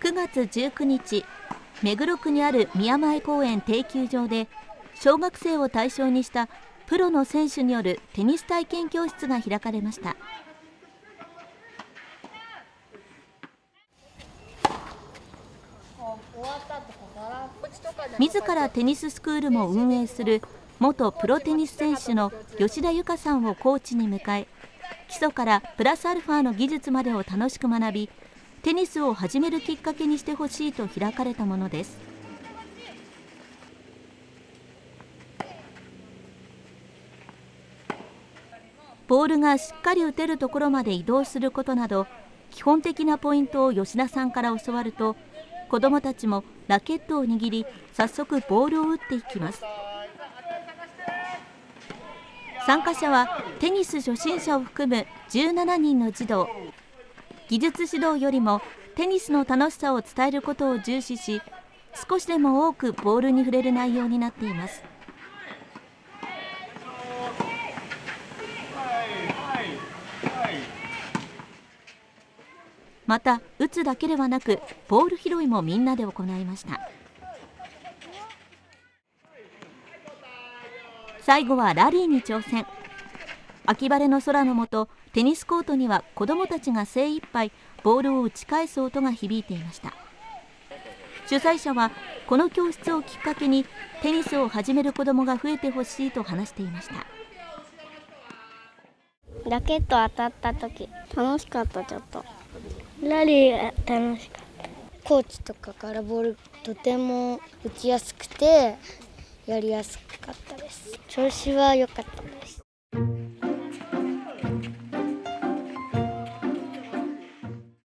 9月19日目黒区にある宮前公園定休場で小学生を対象にしたプロの選手によるテニス体験教室が開かれました。自らテニススクールも運営する元プロテニス選手の吉田由香さんをコーチに迎え基礎からプラスアルファの技術までを楽しく学びテニスを始めるきっかけにしてほしいと開かれたものです。ボールがしっかり打てるところまで移動することなど基本的なポイントを吉田さんから教わると子どもたちもラケットを握り早速ボールを打っていきます。参加者はテニス初心者を含む17人の児童技術指導よりもテニスの楽しさを伝えることを重視し少しでも多くボールに触れる内容になっています。また打つだけではなくボール拾いもみんなで行いました。最後はラリーに挑戦。秋晴れの空の下テニスコートには子どもたちが精一杯ボールを打ち返す音が響いていました。主催者はこの教室をきっかけにテニスを始める子どもが増えてほしいと話していました。ラケット当たった時楽しかったちょっと。ラリー楽しかった。コーチとかからボールとても打ちやすくてやりやすかったです。調子は良かった。